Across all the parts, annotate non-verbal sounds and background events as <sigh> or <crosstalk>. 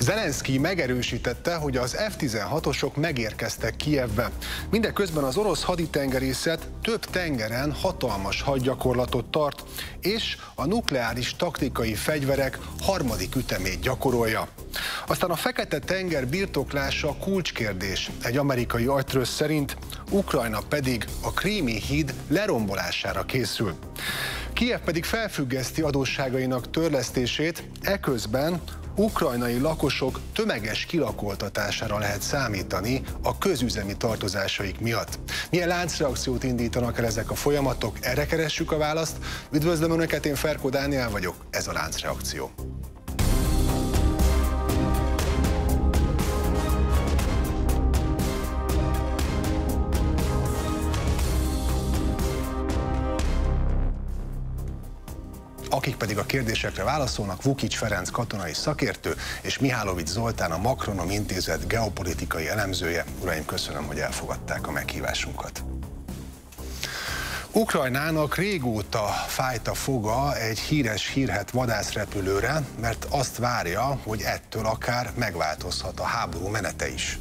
Zelenszky megerősítette, hogy az F-16-osok megérkeztek Kijevbe. Mindeközben az orosz haditengerészet több tengeren hatalmas hadgyakorlatot tart, és a nukleáris taktikai fegyverek harmadik ütemét gyakorolja. Aztán a Fekete-tenger birtoklása kulcskérdés. Egy amerikai agytrösz szerint Ukrajna pedig a krími híd lerombolására készül. Kiev pedig felfüggeszti adósságainak törlesztését, eközben ukrajnai lakosok tömeges kilakoltatására lehet számítani a közüzemi tartozásaik miatt. Milyen láncreakciót indítanak el ezek a folyamatok? Erre keressük a választ. Üdvözlöm Önöket, én Ferko Dániel vagyok, ez a láncreakció. Akik pedig a kérdésekre válaszolnak, Vukic Ferenc katonai szakértő és Mihálovics Zoltán a Makronom Intézet geopolitikai elemzője. Uraim, köszönöm, hogy elfogadták a meghívásunkat. Ukrajnának régóta fájt a foga egy híres hírhet vadászrepülőre, mert azt várja, hogy ettől akár megváltozhat a háború menete is.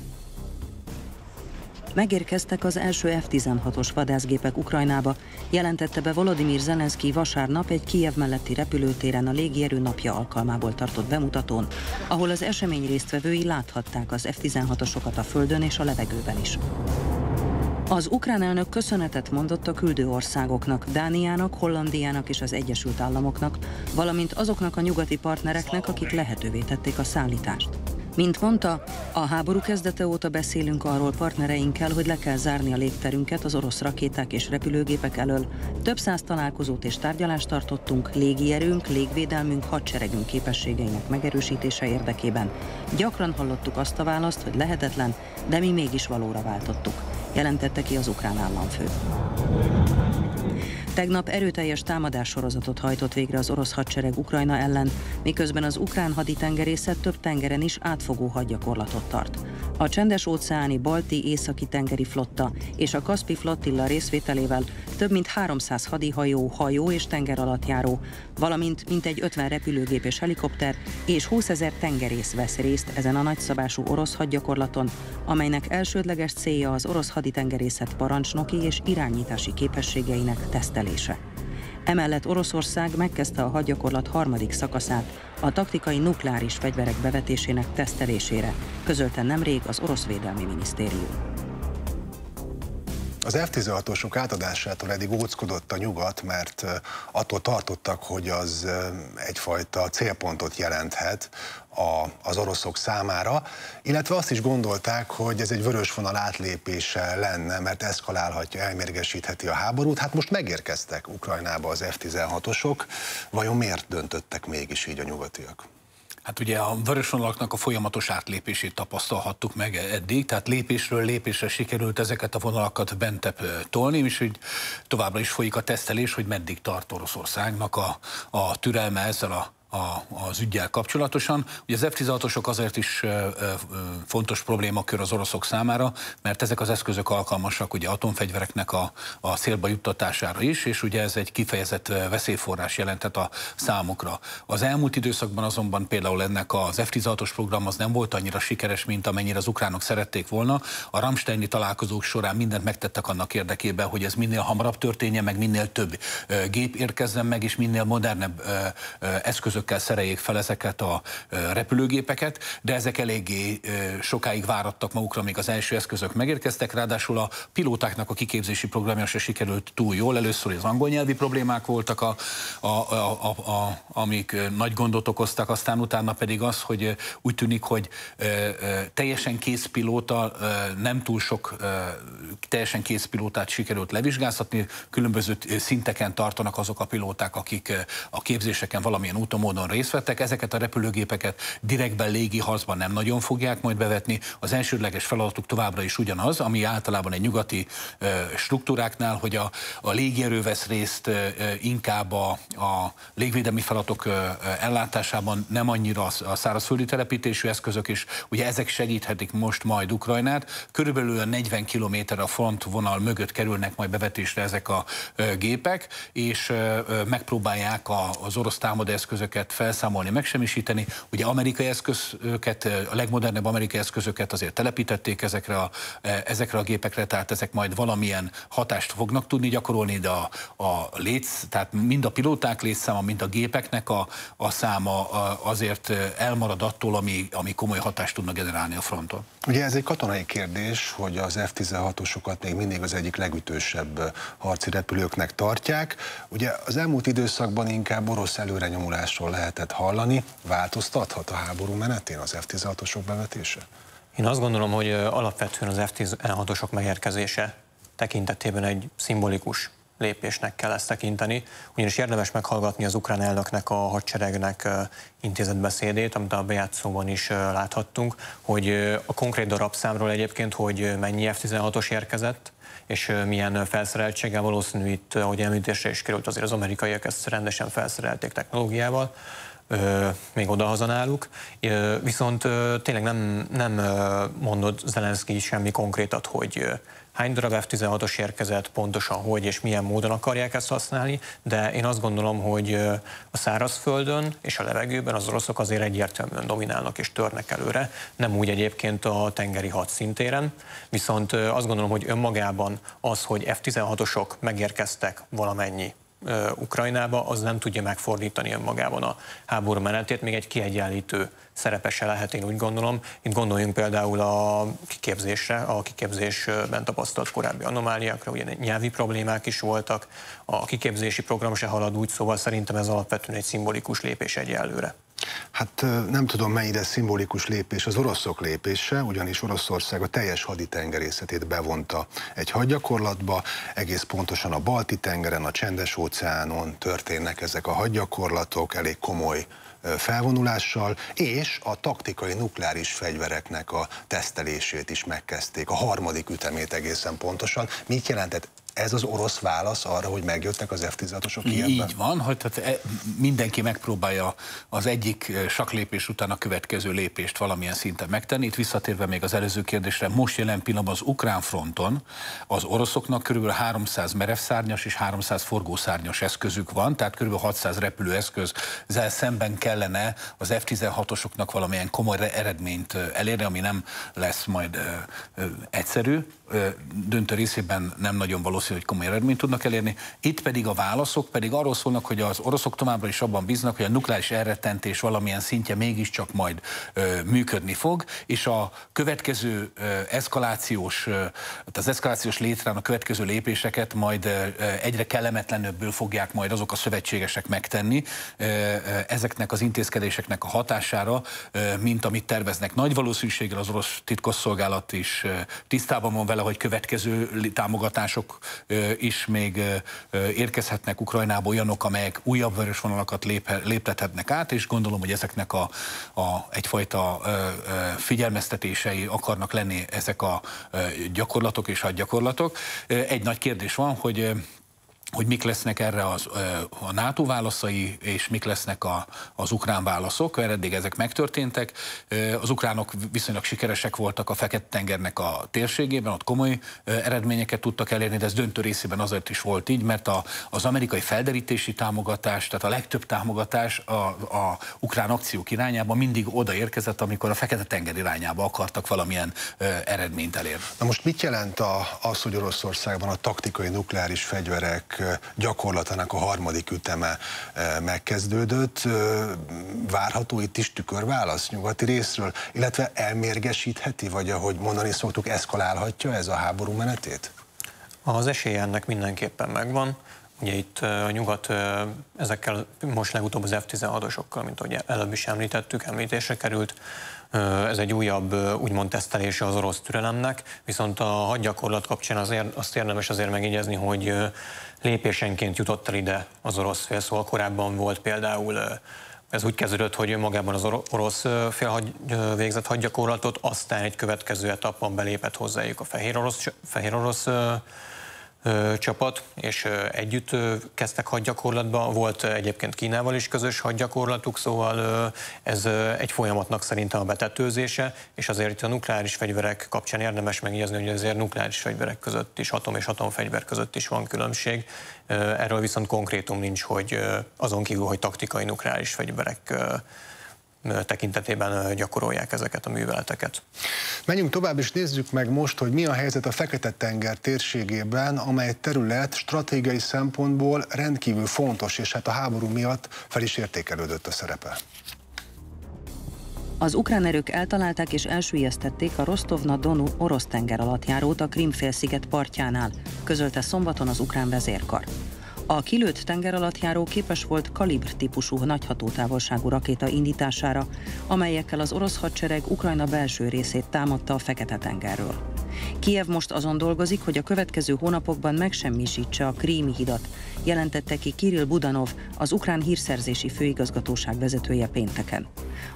Megérkeztek az első F-16-os vadászgépek Ukrajnába, jelentette be Volodymyr Zelenszky vasárnap egy Kijev melletti repülőtéren a légierő napja alkalmából tartott bemutatón, ahol az esemény résztvevői láthatták az F-16-osokat a földön és a levegőben is. Az ukrán elnök köszönetet mondott a küldő országoknak, Dániának, Hollandiának és az Egyesült Államoknak, valamint azoknak a nyugati partnereknek, akik lehetővé tették a szállítást. Mint mondta, a háború kezdete óta beszélünk arról partnereinkkel, hogy le kell zárni a légterünket az orosz rakéták és repülőgépek elől. Több száz találkozót és tárgyalást tartottunk légierőnk, légvédelmünk, hadseregünk képességeinek megerősítése érdekében. Gyakran hallottuk azt a választ, hogy lehetetlen, de mi mégis valóra váltottuk, jelentette ki az ukrán államfő. Tegnap erőteljes támadássorozatot hajtott végre az orosz hadsereg Ukrajna ellen, miközben az ukrán haditengerészet több tengeren is átfogó hadgyakorlatot tart. A csendes óceáni balti északi tengeri flotta és a Kaspi flottilla részvételével több mint 300 hadihajó, hajó és tenger alatt járó, valamint mintegy 50 repülőgép és helikopter és 20 ezer tengerész vesz részt ezen a nagyszabású orosz hadgyakorlaton, amelynek elsődleges célja az orosz haditengerészet parancsnoki és irányítási képességeinek tesztelése. Emellett Oroszország megkezdte a hadgyakorlat harmadik szakaszát, a taktikai nukleáris fegyverek bevetésének tesztelésére, közölte nemrég az orosz védelmi minisztérium. Az F-16-osok átadásától eddig óckodott a nyugat, mert attól tartottak, hogy az egyfajta célpontot jelenthet a, az oroszok számára, illetve azt is gondolták, hogy ez egy vörös vonal átlépése lenne, mert eszkalálhatja, elmérgesítheti a háborút. Hát most megérkeztek Ukrajnába az F-16-osok, vajon miért döntöttek mégis így a nyugatiak? Hát ugye a vörösvonalaknak a folyamatos átlépését tapasztalhattuk meg eddig, tehát lépésről lépésre sikerült ezeket a vonalakat bentebb tolni, és hogy továbbra is folyik a tesztelés, hogy meddig tart Oroszországnak a, a türelme ezzel a a, az ügyel kapcsolatosan. Ugye az F-16-osok azért is fontos problémakör az oroszok számára, mert ezek az eszközök alkalmasak ugye atomfegyvereknek a, a szélba juttatására is, és ugye ez egy kifejezett veszélyforrás jelentett a számukra. Az elmúlt időszakban azonban például ennek az F-16-os program az nem volt annyira sikeres, mint amennyire az ukránok szerették volna. A Ramsteini találkozók során mindent megtettek annak érdekében, hogy ez minél hamarabb történjen, meg minél több gép érkezzen meg, és minél modernebb eszközök eszközökkel szereljék fel ezeket a repülőgépeket, de ezek eléggé sokáig várattak magukra, még az első eszközök megérkeztek, ráadásul a pilótáknak a kiképzési programja se sikerült túl jól. Először az angol nyelvi problémák voltak, a, a, a, a, a, amik nagy gondot okoztak, aztán utána pedig az, hogy úgy tűnik, hogy teljesen kész pilóta, nem túl sok teljesen kész pilótát sikerült levizsgáztatni, különböző szinteken tartanak azok a pilóták, akik a képzéseken valamilyen úton módon részt vettek. Ezeket a repülőgépeket direktben légi harcban nem nagyon fogják majd bevetni. Az elsődleges feladatuk továbbra is ugyanaz, ami általában egy nyugati struktúráknál, hogy a, a légierő vesz részt inkább a, a légvédelmi feladatok ellátásában, nem annyira a szárazföldi telepítésű eszközök, és ugye ezek segíthetik most majd Ukrajnát. Körülbelül a 40 km a frontvonal mögött kerülnek majd bevetésre ezek a gépek, és megpróbálják az orosz támadóeszközöket lépéseket felszámolni, megsemmisíteni. Ugye amerikai eszközöket, a legmodernebb amerikai eszközöket azért telepítették ezekre a, ezekre a gépekre, tehát ezek majd valamilyen hatást fognak tudni gyakorolni, de a, a létsz, tehát mind a pilóták létszáma, mind a gépeknek a, a száma azért elmarad attól, ami, ami komoly hatást tudna generálni a fronton. Ugye ez egy katonai kérdés, hogy az F-16-osokat még mindig az egyik legütősebb harci repülőknek tartják. Ugye az elmúlt időszakban inkább orosz előrenyomulásról lehetett hallani. Változtathat a háború menetén az F-16-osok bevetése? Én azt gondolom, hogy alapvetően az F-16-osok megérkezése tekintetében egy szimbolikus lépésnek kell ezt tekinteni, ugyanis érdemes meghallgatni az ukrán elnöknek a hadseregnek intézett beszédét, amit a bejátszóban is láthattunk, hogy a konkrét darabszámról egyébként, hogy mennyi F-16-os érkezett, és milyen felszereltséggel valószínű itt, ahogy említésre is került, azért az amerikaiak ezt rendesen felszerelték technológiával, még odahaza náluk, viszont tényleg nem, nem mondott Zelenszky semmi konkrétat, hogy hány darab F-16-os érkezett, pontosan hogy és milyen módon akarják ezt használni, de én azt gondolom, hogy a szárazföldön és a levegőben az oroszok azért egyértelműen dominálnak és törnek előre, nem úgy egyébként a tengeri hadszintéren, viszont azt gondolom, hogy önmagában az, hogy F-16-osok megérkeztek valamennyi Ukrajnába, az nem tudja megfordítani önmagában a háború menetét, még egy kiegyenlítő szerepese lehet, én úgy gondolom. Itt gondoljunk például a kiképzésre, a kiképzésben tapasztalt korábbi anomáliákra, ugye nyelvi problémák is voltak, a kiképzési program se halad úgy, szóval szerintem ez alapvetően egy szimbolikus lépés egyelőre. Hát nem tudom, mennyire szimbolikus lépés az oroszok lépése, ugyanis Oroszország a teljes haditengerészetét bevonta egy hadgyakorlatba, egész pontosan a Balti-tengeren, a Csendes-óceánon történnek ezek a hadgyakorlatok, elég komoly felvonulással, és a taktikai nukleáris fegyvereknek a tesztelését is megkezdték, a harmadik ütemét egészen pontosan. Mit jelentett ez az orosz válasz arra, hogy megjöttek az F-16-osok ilyenben? Így van, hogy tehát e, mindenki megpróbálja az egyik saklépés után a következő lépést valamilyen szinten megtenni. Itt visszatérve még az előző kérdésre, most jelen pillanatban az ukrán fronton az oroszoknak kb. 300 merevszárnyas és 300 forgószárnyas eszközük van, tehát kb. 600 repülőeszköz szemben kellene az F-16-osoknak valamilyen komoly eredményt elérni, ami nem lesz majd egyszerű. Döntő részében nem nagyon valószínű hogy komoly eredményt tudnak elérni. Itt pedig a válaszok pedig arról szólnak, hogy az oroszok továbbra is abban bíznak, hogy a nukleáris elrettentés valamilyen szintje mégiscsak majd ö, működni fog, és a következő ö, eszkalációs, ö, az eszkalációs létrán a következő lépéseket majd ö, egyre kellemetlenőbből fogják majd azok a szövetségesek megtenni ö, ö, ezeknek az intézkedéseknek a hatására, ö, mint amit terveznek. Nagy valószínűséggel az orosz titkosszolgálat is ö, tisztában van vele, hogy következő támogatások is még érkezhetnek Ukrajnába olyanok, amelyek újabb vörös vonalakat lép, léptethetnek át, és gondolom, hogy ezeknek a, a egyfajta figyelmeztetései akarnak lenni ezek a gyakorlatok és hadgyakorlatok. Egy nagy kérdés van, hogy hogy mik lesznek erre az, a NATO válaszai, és mik lesznek a, az ukrán válaszok. Eddig ezek megtörténtek. Az ukránok viszonylag sikeresek voltak a Fekete-tengernek a térségében, ott komoly eredményeket tudtak elérni, de ez döntő részében azért is volt így, mert a, az amerikai felderítési támogatás, tehát a legtöbb támogatás a, a ukrán akciók irányába mindig odaérkezett, amikor a Fekete-tenger irányába akartak valamilyen eredményt elérni. Na most mit jelent a, az, hogy Oroszországban a taktikai nukleáris fegyverek gyakorlatának a harmadik üteme megkezdődött. Várható itt is tükörválasz nyugati részről, illetve elmérgesítheti, vagy ahogy mondani szoktuk, eszkalálhatja ez a háború menetét? Az esélye ennek mindenképpen megvan. Ugye itt a nyugat ezekkel most legutóbb az F-16-osokkal, mint ahogy előbb is említettük, említésre került, ez egy újabb, úgymond tesztelése az orosz türelemnek, viszont a hadgyakorlat kapcsán azért, azt érdemes azért megjegyezni, hogy lépésenként jutott el ide az orosz fél, szóval korábban volt például ez úgy kezdődött, hogy önmagában az orosz fél végzett hadgyakorlatot, aztán egy következő etapban belépett hozzájuk a fehér orosz, fehér orosz csapat, és együtt kezdtek hadgyakorlatba. Volt egyébként Kínával is közös hadgyakorlatuk, szóval ez egy folyamatnak szerintem a betetőzése, és azért itt a nukleáris fegyverek kapcsán érdemes megjegyezni, hogy azért nukleáris fegyverek között is, atom és atomfegyver között is van különbség. Erről viszont konkrétum nincs, hogy azon kívül, hogy taktikai nukleáris fegyverek tekintetében gyakorolják ezeket a műveleteket. Menjünk tovább és nézzük meg most, hogy mi a helyzet a Fekete-tenger térségében, amely terület stratégiai szempontból rendkívül fontos, és hát a háború miatt fel is értékelődött a szerepe. Az ukrán erők eltalálták és elsüllyesztették a Rostovna-Donu orosz tenger alattjárót a Krimfélsziget partjánál, közölte szombaton az ukrán vezérkar. A kilőtt tengeralattjáró képes volt kalibr típusú nagyhatótávolságú rakéta indítására, amelyekkel az orosz hadsereg Ukrajna belső részét támadta a Fekete-tengerről. Kiev most azon dolgozik, hogy a következő hónapokban megsemmisítse a Krími hidat, jelentette ki Kirill Budanov, az ukrán hírszerzési főigazgatóság vezetője pénteken.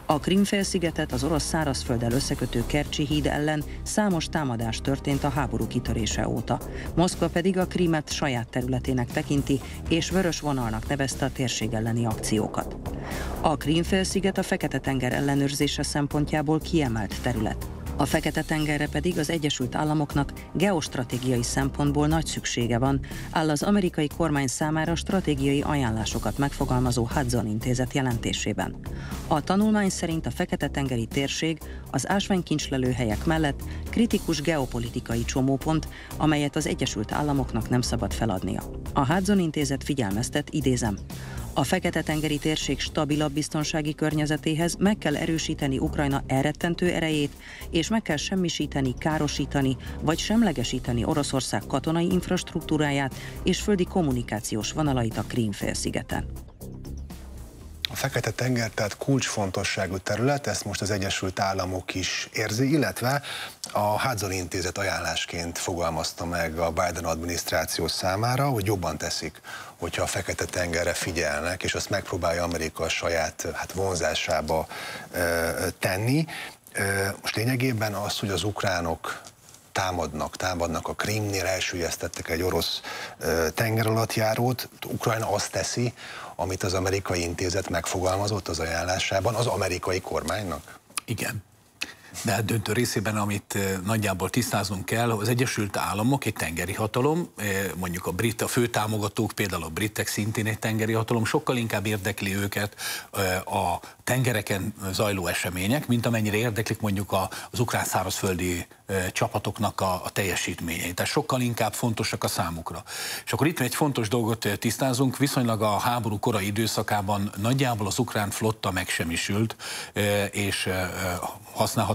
A Krimfélszigetet az orosz szárazfölddel összekötő Kercsi híd ellen számos támadás történt a háború kitörése óta. Moszkva pedig a Krímet saját területének tekinti, és vörös vonalnak nevezte a térség elleni akciókat. A Krímfélsziget a Fekete-tenger ellenőrzése szempontjából kiemelt terület. A Fekete-tengerre pedig az Egyesült Államoknak geostratégiai szempontból nagy szüksége van, áll az amerikai kormány számára stratégiai ajánlásokat megfogalmazó Hudson intézet jelentésében. A tanulmány szerint a Fekete-tengeri térség az ásványkincslelőhelyek mellett kritikus geopolitikai csomópont, amelyet az Egyesült Államoknak nem szabad feladnia. A Hudson intézet figyelmeztet, idézem, a Fekete-tengeri térség stabilabb biztonsági környezetéhez meg kell erősíteni Ukrajna elrettentő erejét, és meg kell semmisíteni, károsítani vagy semlegesíteni Oroszország katonai infrastruktúráját és földi kommunikációs vonalait a Krím-félszigeten. A Fekete-tenger tehát kulcsfontosságú terület, ezt most az Egyesült Államok is érzi, illetve a Házal Intézet ajánlásként fogalmazta meg a Biden adminisztráció számára, hogy jobban teszik, hogyha a Fekete-tengerre figyelnek, és azt megpróbálja Amerika a saját hát, vonzásába tenni. Most lényegében az, hogy az ukránok támadnak, támadnak a Krimnél, elsüllyesztettek egy orosz tengeralattjárót. Ukrajna azt teszi, amit az amerikai intézet megfogalmazott az ajánlásában az amerikai kormánynak? Igen. De hát döntő részében, amit nagyjából tisztáznunk kell, az Egyesült Államok egy tengeri hatalom, mondjuk a brit, a főtámogatók, például a britek szintén egy tengeri hatalom, sokkal inkább érdekli őket a tengereken zajló események, mint amennyire érdeklik mondjuk az ukrán szárazföldi csapatoknak a, a teljesítményei. Tehát sokkal inkább fontosak a számukra. És akkor itt egy fontos dolgot tisztázunk, viszonylag a háború korai időszakában nagyjából az ukrán flotta megsemmisült, és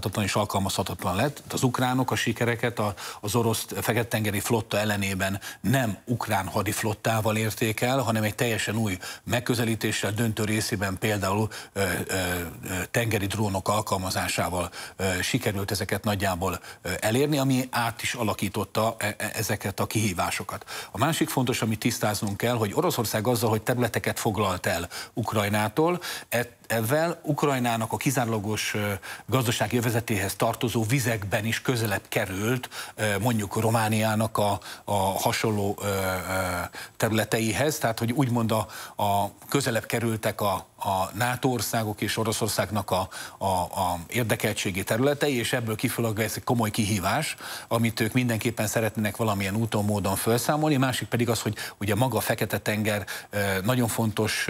használhatatlan és alkalmazhatatlan lett. Az ukránok a sikereket az orosz fekete-tengeri flotta ellenében nem ukrán hadiflottával érték el, hanem egy teljesen új megközelítéssel döntő részében például tengeri drónok alkalmazásával sikerült ezeket nagyjából elérni, ami át is alakította e, e, ezeket a kihívásokat. A másik fontos, amit tisztáznunk kell, hogy Oroszország azzal, hogy területeket foglalt el Ukrajnától, ezzel Ukrajnának a kizárólagos gazdasági övezetéhez tartozó vizekben is közelebb került mondjuk Romániának a, a hasonló területeihez, tehát hogy úgymond a, a közelebb kerültek a, a NATO országok és Oroszországnak a, a, a érdekeltségi területei, és ebből kifolyólag ez egy komoly kihívás, amit ők mindenképpen szeretnének valamilyen úton, módon felszámolni. Másik pedig az, hogy ugye maga a Fekete-tenger nagyon fontos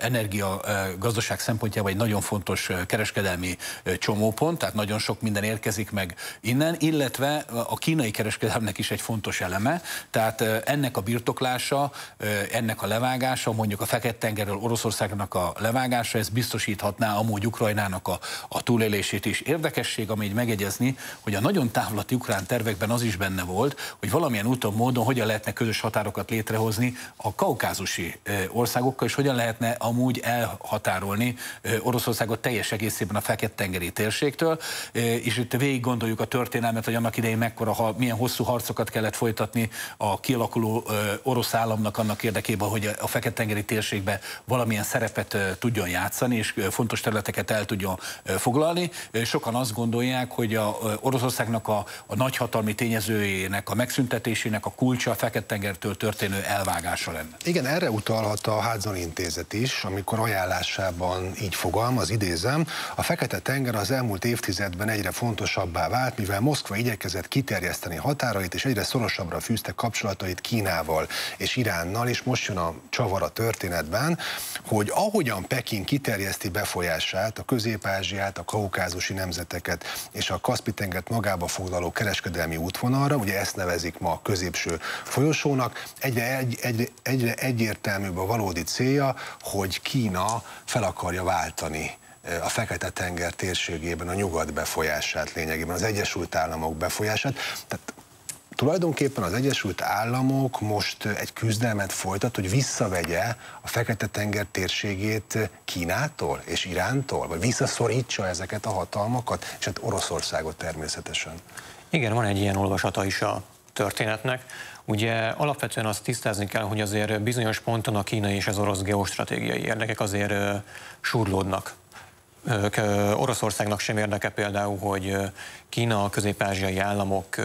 energia gazdaság szempontjából egy nagyon fontos kereskedelmi csomópont, tehát nagyon sok minden érkezik meg innen, illetve a kínai kereskedelmnek is egy fontos eleme, tehát ennek a birtoklása, ennek a levágása, mondjuk a Fekete-tengerről Oroszországnak a levágása, ez biztosíthatná amúgy Ukrajnának a, a túlélését is. Érdekesség, ami megegyezni, hogy a nagyon távlati ukrán tervekben az is benne volt, hogy valamilyen úton, módon hogyan lehetne közös határokat létrehozni a kaukázusi országokkal, és hogyan lehetne amúgy elhatárolni Oroszországot teljes egészében a Fekete-tengeri térségtől, és itt végig gondoljuk a történelmet, hogy annak idején mekkora, milyen hosszú harcokat kellett folytatni a kialakuló orosz államnak annak érdekében, hogy a Fekete-tengeri térségbe valamilyen szerepet tudjon játszani, és fontos területeket el tudjon foglalni. Sokan azt gondolják, hogy a Oroszországnak a, a nagyhatalmi tényezőjének a megszüntetésének a kulcsa a Fekete-tengertől történő elvágása lenne. Igen, erre utalhat a Hádzon intézet is, amikor ajánlásában így fogalmaz, idézem, a Fekete-tenger az elmúlt évtizedben egyre fontosabbá vált, mivel Moszkva igyekezett kiterjeszteni határait, és egyre szorosabbra fűzte kapcsolatait Kínával és Iránnal, és most jön a csavar a történetben, hogy ahogyan Peking kiterjeszti befolyását, a Közép-Ázsiát, a kaukázusi nemzeteket és a Kaspi-tengert magába foglaló kereskedelmi útvonalra, ugye ezt nevezik ma a középső folyosónak, egyre, egy, egyre, egyre egyértelműbb a valódi célja, hogy Kína fel akarja váltani a Fekete-tenger térségében a nyugat befolyását lényegében, az Egyesült Államok befolyását. Tehát tulajdonképpen az Egyesült Államok most egy küzdelmet folytat, hogy visszavegye a Fekete-tenger térségét Kínától és Irántól, vagy visszaszorítsa ezeket a hatalmakat, és hát Oroszországot természetesen. Igen, van egy ilyen olvasata is a történetnek. Ugye alapvetően azt tisztázni kell, hogy azért bizonyos ponton a kínai és az orosz geostratégiai érdekek azért surlódnak. Oroszországnak sem érdeke például, hogy Kína, a közép-ázsiai államok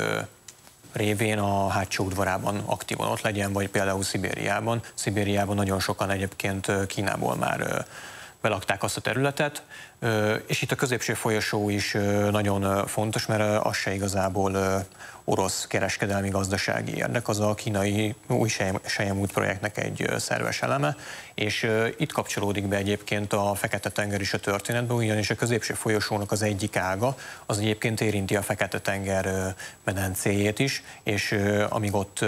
révén a hátsó udvarában aktívan ott legyen, vagy például Szibériában. Szibériában nagyon sokan egyébként Kínából már belakták azt a területet, és itt a középső folyosó is nagyon fontos, mert az se igazából orosz kereskedelmi gazdasági érdek, az a kínai új Sejemút projektnek egy szerves eleme, és itt kapcsolódik be egyébként a Fekete-tenger is a történetbe, ugyanis a középső folyosónak az egyik ága, az egyébként érinti a Fekete-tenger medencéjét is, és amíg ott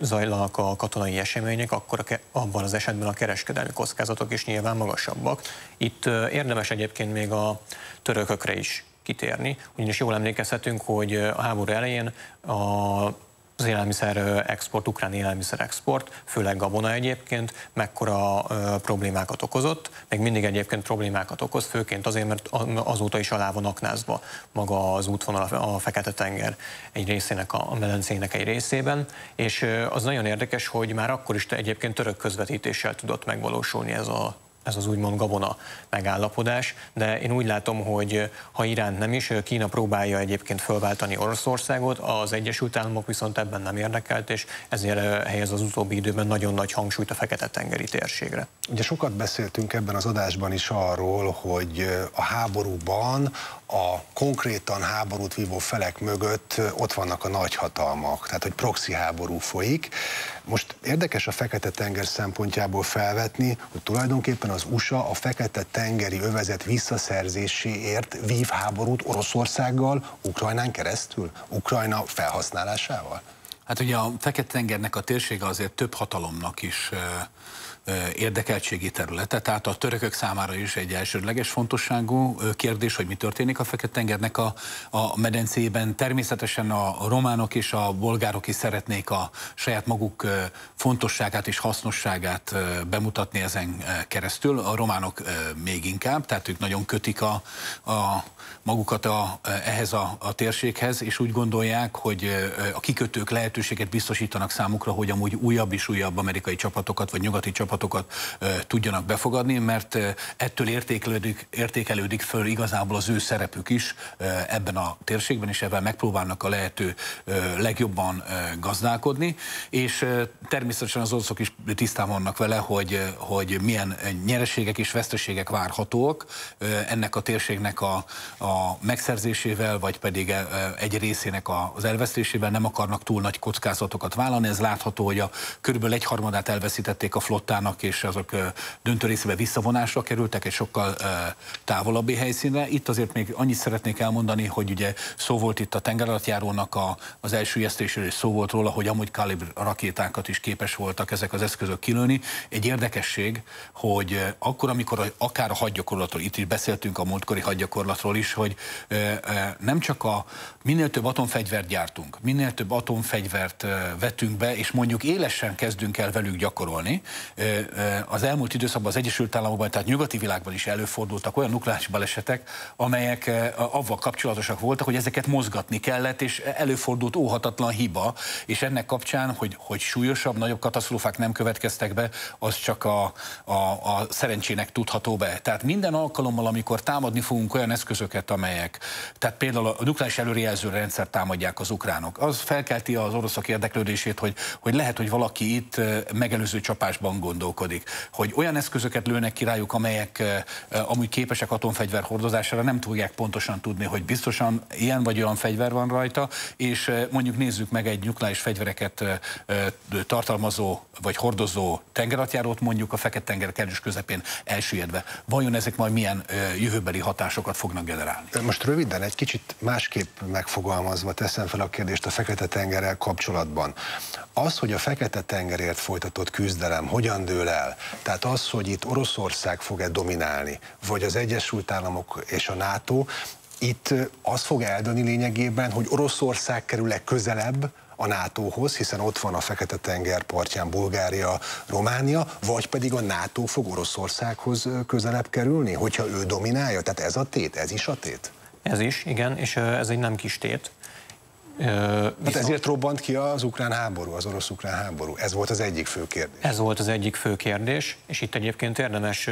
zajlanak a katonai események, akkor abban az esetben a kereskedelmi kockázatok is nyilván magasabbak. Itt érdemes egyébként még a törökökre is kitérni, ugyanis jól emlékezhetünk, hogy a háború elején a az élelmiszer export, ukrán élelmiszer export, főleg gabona egyébként, mekkora problémákat okozott, még mindig egyébként problémákat okoz, főként azért, mert azóta is alá van aknázva maga az útvonal a Fekete-tenger egy részének, a medencének egy részében, és az nagyon érdekes, hogy már akkor is egyébként török közvetítéssel tudott megvalósulni ez a ez az úgymond gabona megállapodás, de én úgy látom, hogy ha Irán nem is, Kína próbálja egyébként fölváltani Oroszországot, az Egyesült Államok viszont ebben nem érdekelt, és ezért helyez az utóbbi időben nagyon nagy hangsúlyt a Fekete-tengeri térségre. Ugye sokat beszéltünk ebben az adásban is arról, hogy a háborúban a konkrétan háborút vívó felek mögött ott vannak a nagyhatalmak, tehát hogy proxy háború folyik. Most érdekes a Fekete-tenger szempontjából felvetni, hogy tulajdonképpen az USA a Fekete-tengeri övezet visszaszerzéséért vív háborút Oroszországgal, Ukrajnán keresztül, Ukrajna felhasználásával? Hát ugye a Fekete-tengernek a térsége azért több hatalomnak is érdekeltségi területe, tehát a törökök számára is egy elsődleges fontosságú kérdés, hogy mi történik a Fekete-tengernek a, a medencében. Természetesen a románok és a bolgárok is szeretnék a saját maguk fontosságát és hasznosságát bemutatni ezen keresztül, a románok még inkább, tehát ők nagyon kötik a, a magukat a, ehhez a, a térséghez, és úgy gondolják, hogy a kikötők lehetőséget biztosítanak számukra, hogy amúgy újabb és újabb amerikai csapatokat vagy nyugati csapatokat tudjanak befogadni, mert ettől értékelődik, értékelődik föl igazából az ő szerepük is ebben a térségben, és ebben megpróbálnak a lehető legjobban gazdálkodni, és természetesen az oroszok is tisztán vannak vele, hogy, hogy milyen nyereségek és veszteségek várhatóak ennek a térségnek a, a megszerzésével, vagy pedig egy részének az elvesztésével nem akarnak túl nagy kockázatokat vállalni. Ez látható, hogy a körülbelül egy harmadát elveszítették a flottának, és azok döntő részébe visszavonásra kerültek egy sokkal távolabbi helyszínre. Itt azért még annyit szeretnék elmondani, hogy ugye szó volt itt a tengeralattjárónak a, az első ijesztésről, és szó volt róla, hogy amúgy kalibr rakétákat is képes voltak ezek az eszközök kilőni. Egy érdekesség, hogy akkor, amikor akár a hadgyakorlatról, itt is beszéltünk a múltkori hadgyakorlatról is, hogy nem csak a minél több atomfegyvert gyártunk, minél több atomfegyvert vetünk be, és mondjuk élesen kezdünk el velük gyakorolni, az elmúlt időszakban az Egyesült Államokban, tehát nyugati világban is előfordultak olyan nukleáris balesetek, amelyek avval kapcsolatosak voltak, hogy ezeket mozgatni kellett, és előfordult óhatatlan hiba, és ennek kapcsán, hogy, hogy súlyosabb, nagyobb katasztrófák nem következtek be, az csak a, a, a szerencsének tudható be. Tehát minden alkalommal, amikor támadni fogunk olyan eszközöket, amelyek, tehát például a nukleáris előrejelző rendszer támadják az ukránok, az felkelti az oroszok érdeklődését, hogy, hogy lehet, hogy valaki itt megelőző csapásban gondolkodik, hogy olyan eszközöket lőnek ki rájuk, amelyek amúgy képesek atomfegyver hordozására, nem tudják pontosan tudni, hogy biztosan ilyen vagy olyan fegyver van rajta, és mondjuk nézzük meg egy nukleáris fegyvereket tartalmazó vagy hordozó tengeratjárót mondjuk a Fekete-tenger kerülés közepén elsüllyedve. Vajon ezek majd milyen jövőbeli hatásokat fognak generálni? Most röviden, egy kicsit másképp megfogalmazva teszem fel a kérdést a Fekete-tengerrel kapcsolatban. Az, hogy a Fekete-tengerért folytatott küzdelem hogyan dől el, tehát az, hogy itt Oroszország fog-e dominálni, vagy az Egyesült Államok és a NATO, itt az fog eldöni lényegében, hogy Oroszország kerül-e közelebb a NATO-hoz, hiszen ott van a Fekete-tenger partján Bulgária, Románia, vagy pedig a NATO fog Oroszországhoz közelebb kerülni, hogyha ő dominálja? Tehát ez a tét, ez is a tét? Ez is, igen, és ez egy nem kis tét. Hát ezért robbant ki az ukrán háború, az orosz-ukrán háború. Ez volt az egyik fő kérdés. Ez volt az egyik fő kérdés, és itt egyébként érdemes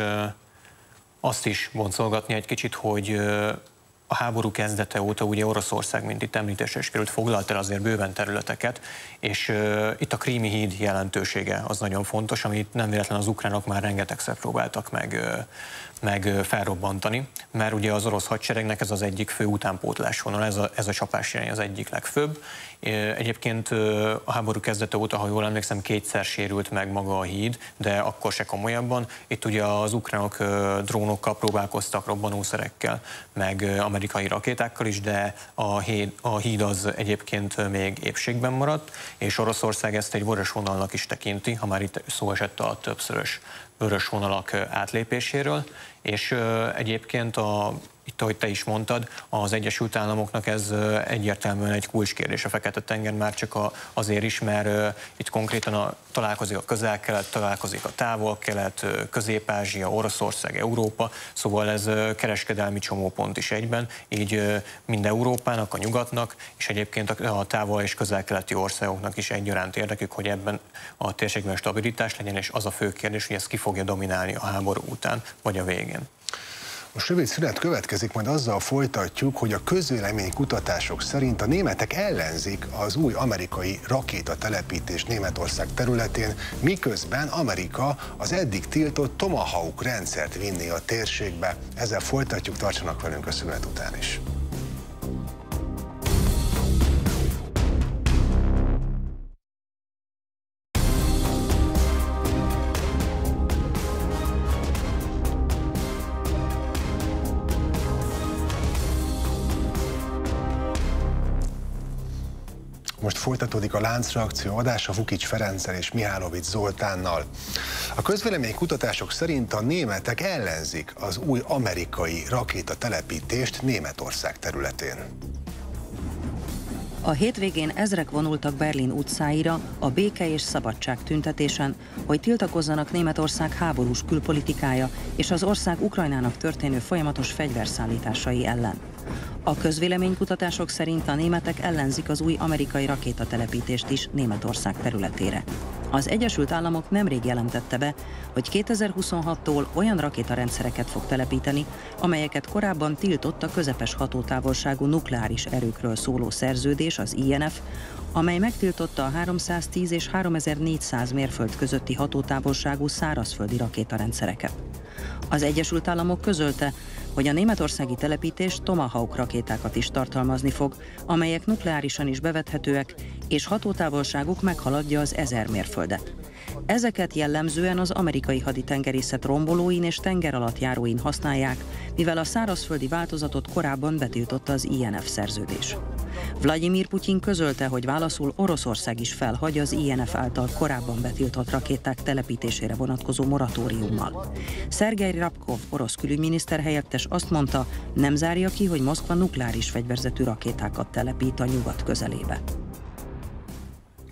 azt is boncolgatni egy kicsit, hogy a háború kezdete óta ugye Oroszország, mint itt említésre is került, foglalt el azért bőven területeket, és uh, itt a krími híd jelentősége az nagyon fontos, amit nem véletlen az ukránok már rengetegszer próbáltak meg, uh, meg felrobbantani, mert ugye az orosz hadseregnek ez az egyik fő utánpótlásvonal, ez a, ez a csapás irány az egyik legfőbb. Egyébként a háború kezdete óta, ha jól emlékszem, kétszer sérült meg maga a híd, de akkor se komolyabban. Itt ugye az ukránok drónokkal próbálkoztak, robbanószerekkel, meg amerikai rakétákkal is, de a híd, a híd az egyébként még épségben maradt, és Oroszország ezt egy vörös vonalnak is tekinti, ha már itt szó esett a többszörös vörös vonalak átlépéséről, és egyébként a itt, ahogy te is mondtad, az Egyesült Államoknak ez egyértelműen egy kulcskérdés a Fekete-tenger, már csak azért is, mert itt konkrétan a, találkozik a közel-kelet, találkozik a távol-kelet, Közép-Ázsia, Oroszország, Európa, szóval ez kereskedelmi csomópont is egyben, így mind Európának, a nyugatnak, és egyébként a távol- és közel-keleti országoknak is egyaránt érdekük, hogy ebben a térségben stabilitás legyen, és az a fő kérdés, hogy ez ki fogja dominálni a háború után, vagy a végén. Most rövid szünet következik, majd azzal folytatjuk, hogy a közvélemény kutatások szerint a németek ellenzik az új amerikai rakétatelepítés Németország területén, miközben Amerika az eddig tiltott Tomahawk rendszert vinni a térségbe. Ezzel folytatjuk, tartsanak velünk a szünet után is. Most folytatódik a láncreakció adása Vukic Ferenccel és Mihálovics Zoltánnal. A közvélemény kutatások szerint a németek ellenzik az új amerikai rakétatelepítést Németország területén. A hétvégén ezrek vonultak Berlin utcáira a béke és szabadság tüntetésen, hogy tiltakozzanak Németország háborús külpolitikája és az ország Ukrajnának történő folyamatos fegyverszállításai ellen. A közvéleménykutatások szerint a németek ellenzik az új amerikai rakétatelepítést is Németország területére. Az Egyesült Államok nemrég jelentette be, hogy 2026-tól olyan rakétarendszereket fog telepíteni, amelyeket korábban tiltott a közepes hatótávolságú nukleáris erőkről szóló szerződés, az INF, amely megtiltotta a 310 és 3400 mérföld közötti hatótávolságú szárazföldi rakétarendszereket. Az Egyesült Államok közölte, hogy a németországi telepítés Tomahawk rakétákat is tartalmazni fog, amelyek nukleárisan is bevethetőek, és hatótávolságuk meghaladja az ezer mérföldet. Ezeket jellemzően az amerikai haditengerészet rombolóin és tengeralattjáróin használják, mivel a szárazföldi változatot korábban betiltotta az INF szerződés. Vladimir Putyin közölte, hogy válaszul Oroszország is felhagy az INF által korábban betiltott rakéták telepítésére vonatkozó moratóriummal. Szergej Rabkov, orosz külügyminiszter helyettes azt mondta, nem zárja ki, hogy Moszkva nukleáris fegyverzetű rakétákat telepít a nyugat közelébe.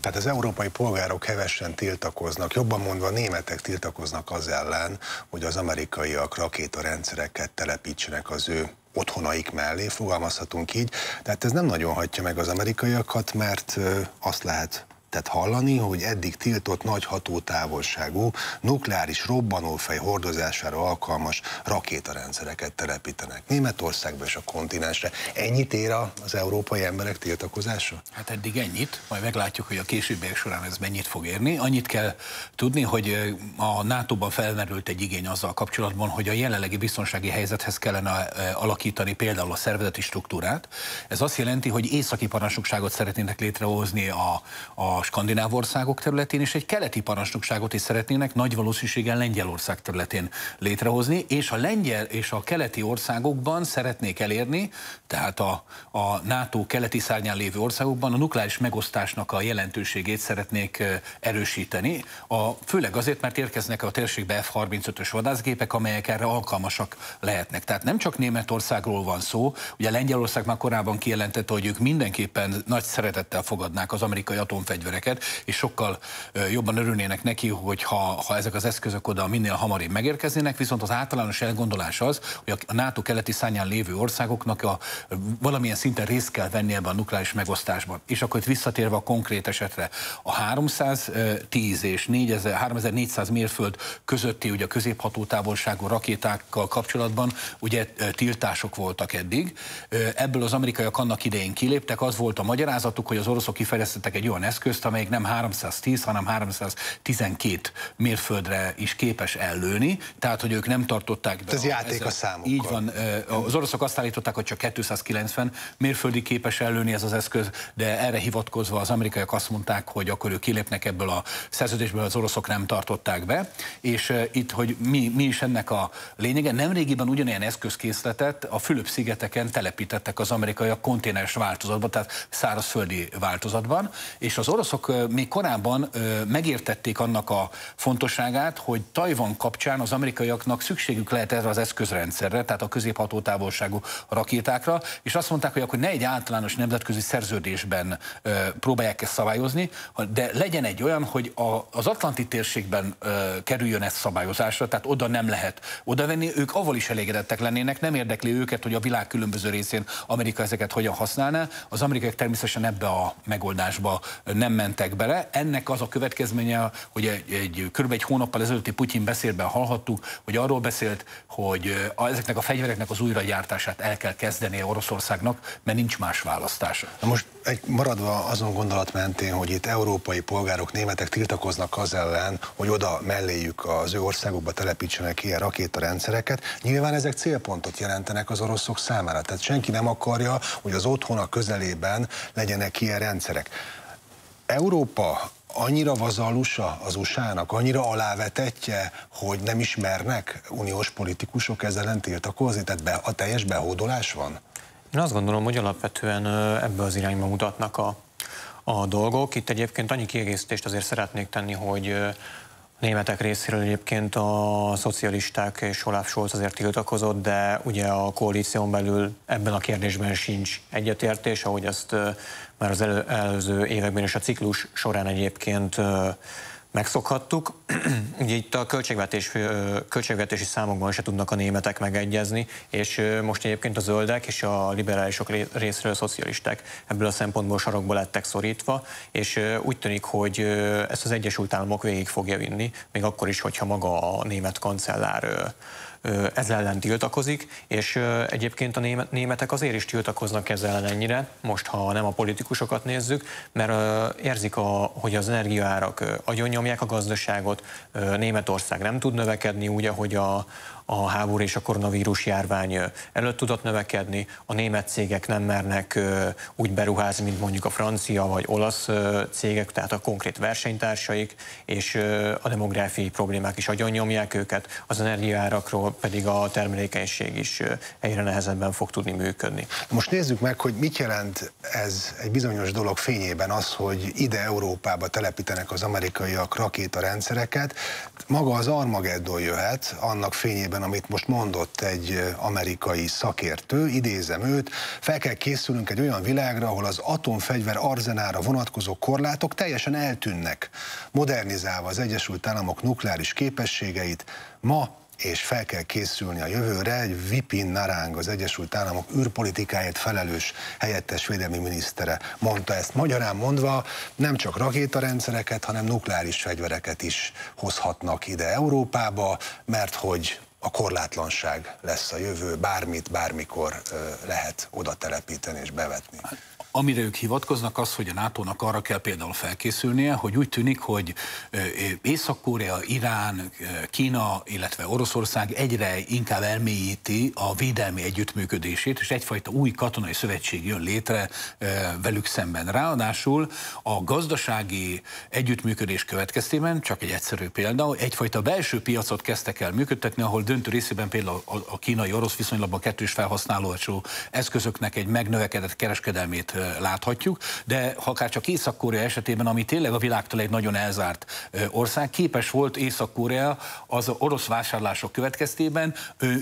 Tehát az európai polgárok hevesen tiltakoznak, jobban mondva németek tiltakoznak az ellen, hogy az amerikaiak rakétarendszereket telepítsenek az ő otthonaik mellé, fogalmazhatunk így. Tehát ez nem nagyon hagyja meg az amerikaiakat, mert azt lehet lehetett hallani, hogy eddig tiltott nagy hatótávolságú nukleáris robbanófej hordozására alkalmas rakétarendszereket telepítenek Németországba és a kontinensre. Ennyit ér az európai emberek tiltakozása? Hát eddig ennyit, majd meglátjuk, hogy a későbbiek során ez mennyit fog érni. Annyit kell tudni, hogy a NATO-ban felmerült egy igény azzal kapcsolatban, hogy a jelenlegi biztonsági helyzethez kellene alakítani például a szervezeti struktúrát. Ez azt jelenti, hogy északi parancsnokságot szeretnének létrehozni a, a skandináv országok területén, és egy keleti parancsnokságot is szeretnének nagy valószínűséggel Lengyelország területén létrehozni, és a lengyel és a keleti országokban szeretnék elérni, tehát a, a NATO keleti szárnyán lévő országokban a nukleáris megosztásnak a jelentőségét szeretnék erősíteni, a, főleg azért, mert érkeznek a térségbe F-35-ös vadászgépek, amelyek erre alkalmasak lehetnek. Tehát nem csak Németországról van szó, ugye Lengyelország már korábban kijelentette, hogy ők mindenképpen nagy szeretettel fogadnák az amerikai atomfegyvereket, fegyvereket, és sokkal jobban örülnének neki, hogy ha, ha ezek az eszközök oda minél hamarabb megérkeznének, viszont az általános elgondolás az, hogy a NATO keleti szányán lévő országoknak a, valamilyen szinten részt kell venni ebben a nukleáris megosztásban. És akkor itt visszatérve a konkrét esetre, a 310 és 4000, 3400 mérföld közötti ugye a középhatótávolságú rakétákkal kapcsolatban ugye tiltások voltak eddig. Ebből az amerikaiak annak idején kiléptek, az volt a magyarázatuk, hogy az oroszok kifejeztettek egy olyan eszközt, eszközt, amelyik nem 310, hanem 312 mérföldre is képes ellőni, tehát hogy ők nem tartották be. Ez a, játék a számokkal. Így van. Az oroszok azt állították, hogy csak 290 mérföldig képes ellőni ez az eszköz, de erre hivatkozva az amerikaiak azt mondták, hogy akkor ők kilépnek ebből a szerződésből, az oroszok nem tartották be, és itt, hogy mi, mi is ennek a lényege, nemrégiben ugyanilyen eszközkészletet a Fülöp-szigeteken telepítettek az amerikaiak konténeres változatban, tehát szárazföldi változatban, és az orosz oroszok még korábban megértették annak a fontosságát, hogy Tajvan kapcsán az amerikaiaknak szükségük lehet erre az eszközrendszerre, tehát a középhatótávolságú rakétákra, és azt mondták, hogy akkor ne egy általános nemzetközi szerződésben próbálják ezt szabályozni, de legyen egy olyan, hogy az Atlanti térségben kerüljön ez szabályozásra, tehát oda nem lehet odavenni, ők avval is elégedettek lennének, nem érdekli őket, hogy a világ különböző részén Amerika ezeket hogyan használná. Az amerikaiak természetesen ebbe a megoldásba nem nem mentek bele. Ennek az a következménye, hogy egy, egy kb. egy hónappal ezelőtti Putyin beszélben hallhattuk, hogy arról beszélt, hogy a, ezeknek a fegyvereknek az újragyártását el kell kezdeni Oroszországnak, mert nincs más választása. Na most egy maradva azon gondolat mentén, hogy itt európai polgárok, németek tiltakoznak az ellen, hogy oda melléjük az ő országukba telepítsenek ilyen rakétarendszereket, nyilván ezek célpontot jelentenek az oroszok számára. Tehát senki nem akarja, hogy az otthona közelében legyenek ilyen rendszerek. Európa annyira vazalusa az USA-nak, annyira alávetetje, hogy nem ismernek uniós politikusok ezzel ellen tiltakozni? Tehát be, a teljes behódolás van? Én azt gondolom, hogy alapvetően ebbe az irányba mutatnak a, a dolgok. Itt egyébként annyi kiegészítést azért szeretnék tenni, hogy németek részéről egyébként a szocialisták és Olaf Scholz azért tiltakozott, de ugye a koalíción belül ebben a kérdésben sincs egyetértés, ahogy ezt már az elő, előző években és a ciklus során egyébként megszokhattuk. <clears throat> Ugye itt a költségvetés, költségvetési számokban se tudnak a németek megegyezni, és most egyébként a zöldek és a liberálisok részről a szocialisták ebből a szempontból sarokba lettek szorítva, és úgy tűnik, hogy ezt az Egyesült Államok végig fogja vinni, még akkor is, hogyha maga a német kancellár ez ellen tiltakozik, és egyébként a németek azért is tiltakoznak ezzel ellen ennyire, most ha nem a politikusokat nézzük, mert érzik, a, hogy az energiaárak agyonnyomják a gazdaságot, Németország nem tud növekedni úgy, ahogy a, a háború és a koronavírus járvány előtt tudott növekedni, a német cégek nem mernek úgy beruházni, mint mondjuk a francia vagy olasz cégek, tehát a konkrét versenytársaik, és a demográfiai problémák is agyonnyomják őket, az energiaárakról pedig a termelékenység is egyre nehezebben fog tudni működni. Most nézzük meg, hogy mit jelent ez egy bizonyos dolog fényében az, hogy ide Európába telepítenek az amerikaiak rakétarendszereket. Maga az Armageddon jöhet, annak fényében alapján, amit most mondott egy amerikai szakértő, idézem őt, fel kell készülnünk egy olyan világra, ahol az atomfegyver arzenára vonatkozó korlátok teljesen eltűnnek, modernizálva az Egyesült Államok nukleáris képességeit, ma és fel kell készülni a jövőre. Egy Vipin Narang, az Egyesült Államok űrpolitikáért felelős helyettes védelmi minisztere mondta ezt. Magyarán mondva nem csak rakétarendszereket, hanem nukleáris fegyvereket is hozhatnak ide Európába, mert hogy a korlátlanság lesz a jövő, bármit, bármikor lehet oda telepíteni és bevetni. Amire ők hivatkoznak, az, hogy a NATO-nak arra kell például felkészülnie, hogy úgy tűnik, hogy Észak-Korea, Irán, Kína, illetve Oroszország egyre inkább elmélyíti a védelmi együttműködését, és egyfajta új katonai szövetség jön létre velük szemben. Ráadásul a gazdasági együttműködés következtében, csak egy egyszerű példa, egyfajta belső piacot kezdtek el működtetni, ahol döntő részében például a kínai-orosz viszonylatban kettős felhasználó eszközöknek egy megnövekedett kereskedelmét láthatjuk, de ha akár csak Észak-Korea esetében, ami tényleg a világtól egy nagyon elzárt ország, képes volt Észak-Korea az orosz vásárlások következtében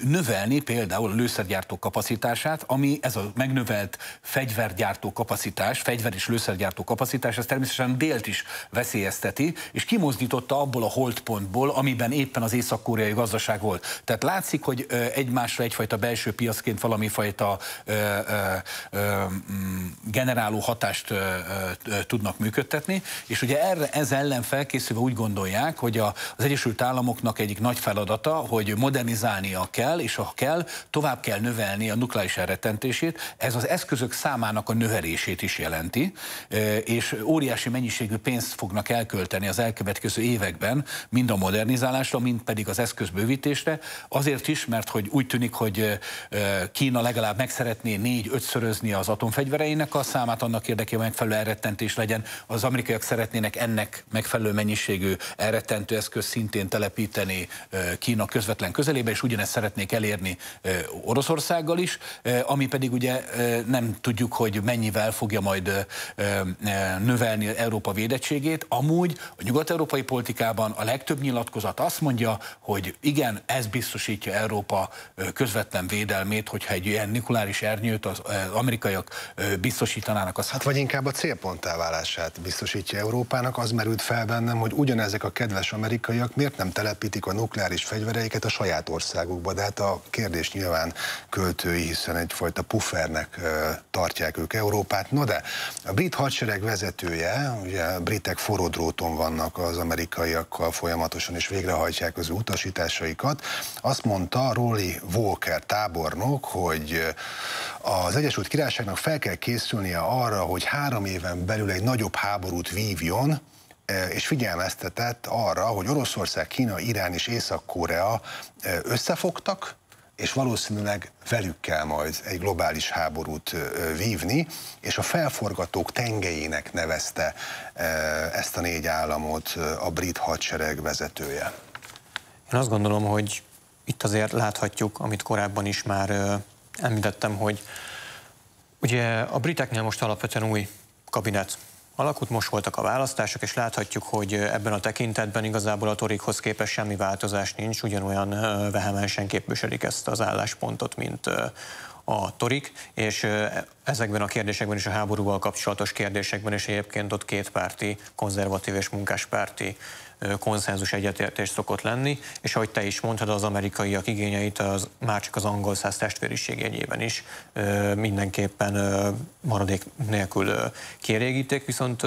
növelni például a lőszergyártó kapacitását, ami ez a megnövelt fegyvergyártó kapacitás, fegyver és lőszergyártó kapacitás, ez természetesen délt is veszélyezteti, és kimozdította abból a holdpontból, amiben éppen az észak-koreai gazdaság volt. Tehát látszik, hogy egymásra egyfajta belső piacként valami fajta ö, generáló hatást tudnak működtetni, és ugye erre, ez ellen felkészülve úgy gondolják, hogy a, az Egyesült Államoknak egyik nagy feladata, hogy modernizálnia kell, és ha kell, tovább kell növelni a nukleáris elrettentését. Ez az eszközök számának a növelését is jelenti, és óriási mennyiségű pénzt fognak elkölteni az elkövetkező években, mind a modernizálásra, mind pedig az eszközbővítésre, azért is, mert hogy úgy tűnik, hogy Kína legalább meg szeretné négy-ötszörözni az atomfegyvereinek a számát annak érdekében megfelelő elrettentés legyen. Az amerikaiak szeretnének ennek megfelelő mennyiségű elrettentő eszköz szintén telepíteni Kína közvetlen közelébe, és ugyanezt szeretnék elérni Oroszországgal is, ami pedig ugye nem tudjuk, hogy mennyivel fogja majd növelni Európa védettségét. Amúgy a nyugat-európai politikában a legtöbb nyilatkozat azt mondja, hogy igen, ez biztosítja Európa közvetlen védelmét, hogyha egy ilyen nukleáris ernyőt az amerikaiak biztosít biztosítanának az. Hát vagy inkább a célponttá válását biztosítja Európának, az merült fel bennem, hogy ugyanezek a kedves amerikaiak miért nem telepítik a nukleáris fegyvereiket a saját országukba, de hát a kérdés nyilván költői, hiszen egyfajta puffernek tartják ők Európát. No de a brit hadsereg vezetője, ugye a britek forródróton vannak az amerikaiakkal folyamatosan, és végrehajtják az utasításaikat, azt mondta Rolly Walker tábornok, hogy az Egyesült Királyságnak fel kell készülnie arra, hogy három éven belül egy nagyobb háborút vívjon, e, és figyelmeztetett arra, hogy Oroszország, Kína, Irán és Észak-Korea e, összefogtak, és valószínűleg velük kell majd egy globális háborút e, vívni, és a felforgatók tengelyének nevezte ezt a négy államot a brit hadsereg vezetője. Én azt gondolom, hogy itt azért láthatjuk, amit korábban is már említettem, hogy ugye a briteknél most alapvetően új kabinet alakult, most voltak a választások, és láthatjuk, hogy ebben a tekintetben igazából a torikhoz képest semmi változás nincs, ugyanolyan vehemensen képviselik ezt az álláspontot, mint a torik, és ezekben a kérdésekben is a háborúval kapcsolatos kérdésekben is egyébként ott kétpárti, konzervatív és munkáspárti konszenzus egyetértés szokott lenni, és ahogy te is mondtad, az amerikaiak igényeit az, már csak az angol száz testvériség jegyében is mindenképpen maradék nélkül kielégíték, viszont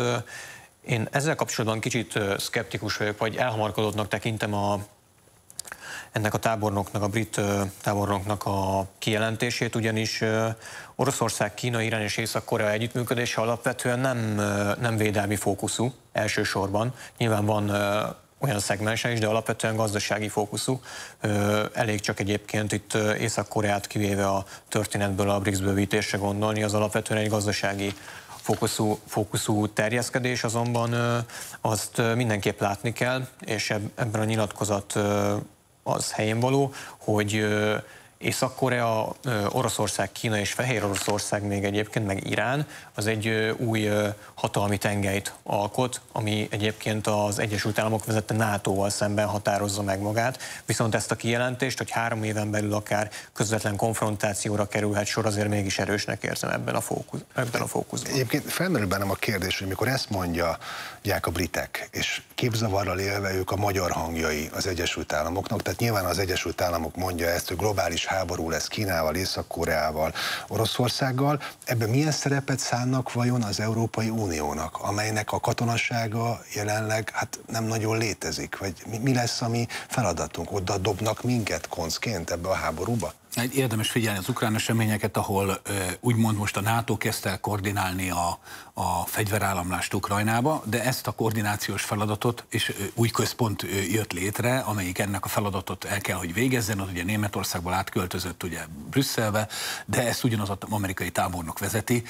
én ezzel kapcsolatban kicsit szkeptikus vagyok, vagy elhamarkodottnak tekintem a, ennek a tábornoknak, a brit tábornoknak a kijelentését, ugyanis Oroszország, Kína, Irán és Észak-Korea együttműködése alapvetően nem, nem védelmi fókuszú elsősorban. Nyilván van olyan szegmense is, de alapvetően gazdasági fókuszú. Elég csak egyébként itt Észak-Koreát kivéve a történetből a BRICS bővítésre gondolni, az alapvetően egy gazdasági fókuszú, fókuszú terjeszkedés, azonban azt mindenképp látni kell, és ebben a nyilatkozat az helyén való, hogy Észak-Korea, Oroszország, Kína és Fehér Oroszország még egyébként, meg Irán, az egy új hatalmi tengelyt alkot, ami egyébként az Egyesült Államok vezette NATO-val szemben határozza meg magát. Viszont ezt a kijelentést, hogy három éven belül akár közvetlen konfrontációra kerülhet sor, azért mégis erősnek érzem ebben a, fókusz, ebben a fókuszban. Egyébként felmerül bennem a kérdés, hogy mikor ezt mondja a britek, és képzavarral élve ők a magyar hangjai az Egyesült Államoknak, tehát nyilván az Egyesült Államok mondja ezt, hogy globális háború lesz Kínával, Észak-Koreával, Oroszországgal, ebben milyen szerepet szánnak vajon az Európai Uniónak, amelynek a katonasága jelenleg hát nem nagyon létezik, vagy mi lesz a mi feladatunk? Oda dobnak minket koncként ebbe a háborúba? Érdemes figyelni az ukrán eseményeket, ahol úgymond most a NATO kezdte el koordinálni a, a fegyverállamlást Ukrajnába, de ezt a koordinációs feladatot, és új központ jött létre, amelyik ennek a feladatot el kell, hogy végezzen, az ugye Németországból átköltözött ugye Brüsszelbe, de ezt ugyanaz az amerikai tábornok vezeti.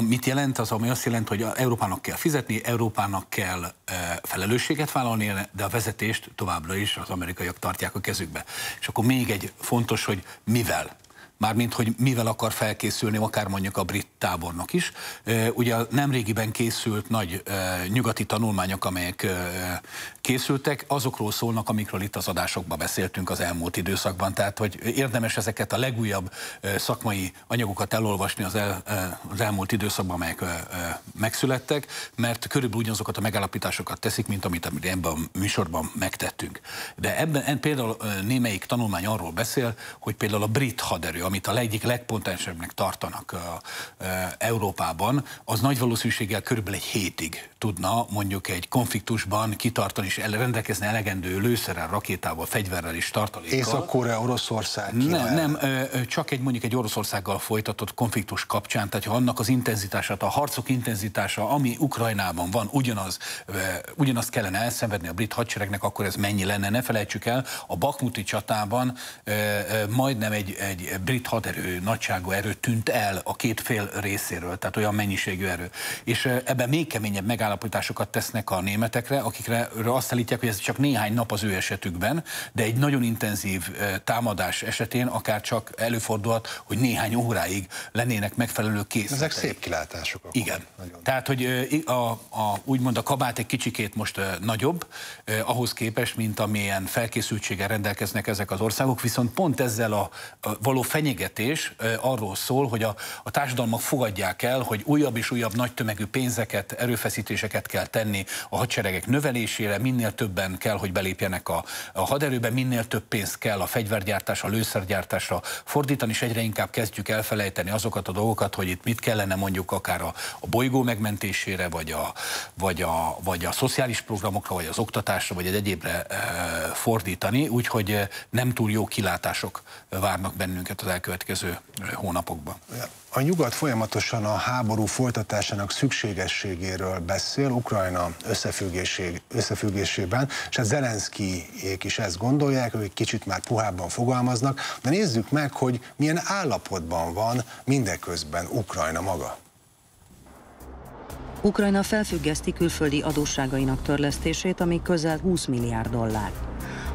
Mit jelent? Az, ami azt jelenti, hogy Európának kell fizetni, Európának kell felelősséget vállalni, de a vezetést továbbra is az amerikaiak tartják a kezükbe. És akkor még egy fontos, hogy mivel mármint hogy mivel akar felkészülni, akár mondjuk a brit tábornok is. Ugye nemrégiben készült nagy nyugati tanulmányok, amelyek készültek, azokról szólnak, amikről itt az adásokban beszéltünk az elmúlt időszakban. Tehát, hogy érdemes ezeket a legújabb szakmai anyagokat elolvasni az, el, az elmúlt időszakban, amelyek megszülettek, mert körülbelül ugyanazokat a megállapításokat teszik, mint amit ebben a műsorban megtettünk. De ebben például némelyik tanulmány arról beszél, hogy például a brit haderő, amit a egyik legpontensebbnek tartanak Európában, az nagy valószínűséggel körülbelül egy hétig tudna mondjuk egy konfliktusban kitartani és rendelkezni elegendő lőszerrel, rakétával, fegyverrel és tartalékkal. Észak-Korea, Oroszország? Nem, nem, csak egy mondjuk egy Oroszországgal folytatott konfliktus kapcsán, tehát ha annak az intenzitását, a harcok intenzitása, ami Ukrajnában van, ugyanaz, ugyanazt kellene elszenvedni a brit hadseregnek, akkor ez mennyi lenne? Ne felejtsük el, a Bakmuti csatában majdnem egy, egy brit haderő, nagyságú erő tűnt el a két fél részéről, tehát olyan mennyiségű erő. És ebben még keményebb megállapításokat tesznek a németekre, akikre azt állítják, hogy ez csak néhány nap az ő esetükben, de egy nagyon intenzív támadás esetén akár csak előfordulhat, hogy néhány óráig lennének megfelelő készletek. Ezek szép kilátások. Akkor. Igen. Nagyon. Tehát, hogy a, a, úgymond a kabát egy kicsikét most nagyobb, eh, ahhoz képest, mint amilyen felkészültséggel rendelkeznek ezek az országok, viszont pont ezzel a, a való fenyegetés eh, arról szól, hogy a, a társadalmak fogadják el, hogy újabb és újabb nagy tömegű pénzeket, erőfeszítéseket kell tenni a hadseregek növelésére, minél többen kell, hogy belépjenek a, a haderőbe, minél több pénzt kell a fegyvergyártásra, a lőszergyártásra fordítani, és egyre inkább kezdjük elfelejteni azokat a dolgokat, hogy itt mit kellene mondjuk akár a, a bolygó megmentésére, vagy a, vagy, a, vagy a szociális programokra, vagy az oktatásra, vagy egy egyébre e, fordítani, úgyhogy nem túl jó kilátások várnak bennünket az elkövetkező hónapokban. A nyugat folyamatosan a háború folytatásának szükségességéről beszél Ukrajna összefüggésében, és a hát Zelenszkijék is ezt gondolják, ők kicsit már puhábban fogalmaznak, de nézzük meg, hogy milyen állapotban van mindeközben Ukrajna maga. Ukrajna felfüggeszti külföldi adósságainak törlesztését, ami közel 20 milliárd dollár.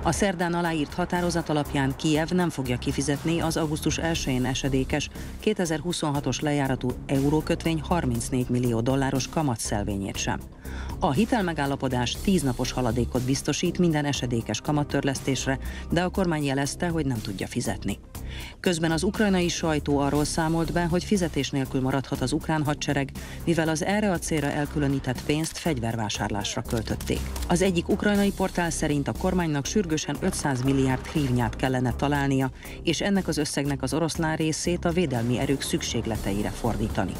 A szerdán aláírt határozat alapján Kiev nem fogja kifizetni az augusztus 1-én esedékes 2026-os lejáratú eurókötvény 34 millió dolláros kamatszelvényét sem. A hitelmegállapodás tíznapos haladékot biztosít minden esedékes kamattörlesztésre, de a kormány jelezte, hogy nem tudja fizetni. Közben az ukrajnai sajtó arról számolt be, hogy fizetés nélkül maradhat az ukrán hadsereg, mivel az erre a célra elkülönített pénzt fegyvervásárlásra költötték. Az egyik ukrajnai portál szerint a kormánynak sürgősen 500 milliárd hrivnyát kellene találnia, és ennek az összegnek az oroszlán részét a védelmi erők szükségleteire fordítani.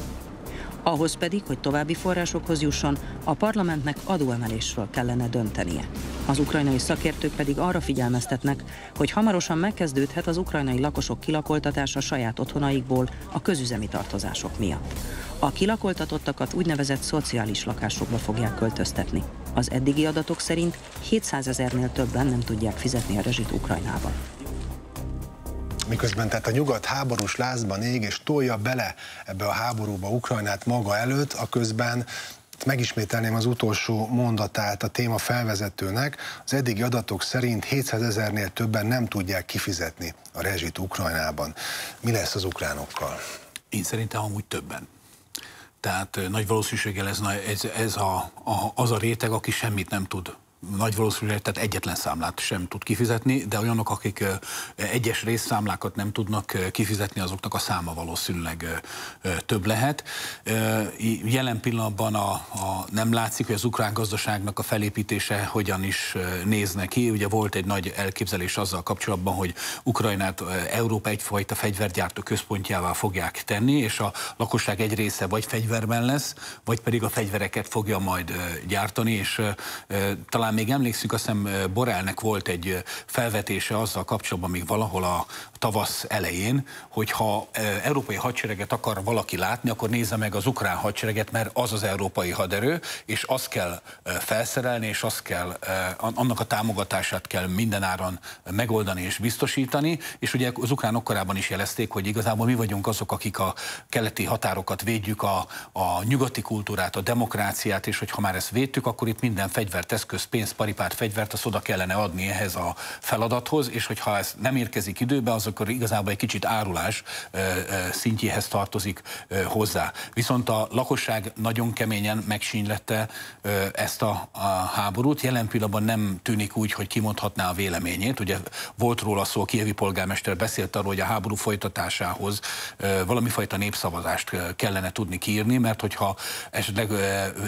Ahhoz pedig, hogy további forrásokhoz jusson, a parlamentnek adóemelésről kellene döntenie. Az ukrajnai szakértők pedig arra figyelmeztetnek, hogy hamarosan megkezdődhet az ukrajnai lakosok kilakoltatása saját otthonaikból a közüzemi tartozások miatt. A kilakoltatottakat úgynevezett szociális lakásokba fogják költöztetni. Az eddigi adatok szerint 700 ezernél többen nem tudják fizetni a rezsit Ukrajnában miközben tehát a nyugat háborús lázban ég és tolja bele ebbe a háborúba Ukrajnát maga előtt, a közben megismételném az utolsó mondatát a téma felvezetőnek. Az eddigi adatok szerint 700 ezernél többen nem tudják kifizetni a rezsit Ukrajnában. Mi lesz az ukránokkal? Én szerintem amúgy többen. Tehát nagy valószínűséggel ez, ez, ez a, a, az a réteg, aki semmit nem tud nagy valószínűleg, tehát egyetlen számlát sem tud kifizetni, de olyanok, akik egyes részszámlákat nem tudnak kifizetni, azoknak a száma valószínűleg több lehet. Jelen pillanatban a, a, nem látszik, hogy az ukrán gazdaságnak a felépítése hogyan is nézne ki. Ugye volt egy nagy elképzelés azzal kapcsolatban, hogy Ukrajnát Európa egyfajta fegyvergyártó központjává fogják tenni, és a lakosság egy része vagy fegyverben lesz, vagy pedig a fegyvereket fogja majd gyártani, és talán talán még emlékszünk, azt hiszem Borelnek volt egy felvetése azzal kapcsolatban még valahol a tavasz elején, hogyha európai hadsereget akar valaki látni, akkor nézze meg az ukrán hadsereget, mert az az európai haderő, és azt kell felszerelni, és azt kell, annak a támogatását kell mindenáron megoldani és biztosítani, és ugye az ukránok korábban is jelezték, hogy igazából mi vagyunk azok, akik a keleti határokat védjük, a, a nyugati kultúrát, a demokráciát, és hogyha már ezt védtük, akkor itt minden fegyvert, eszköz, pénz, paripát, fegyvert, azt oda kellene adni ehhez a feladathoz, és hogyha ez nem érkezik időbe, az akkor igazából egy kicsit árulás szintjéhez tartozik hozzá. Viszont a lakosság nagyon keményen megsínylette ezt a, háborút. Jelen pillanatban nem tűnik úgy, hogy kimondhatná a véleményét. Ugye volt róla szó, a kievi polgármester beszélt arról, hogy a háború folytatásához valami fajta népszavazást kellene tudni kiírni, mert hogyha esetleg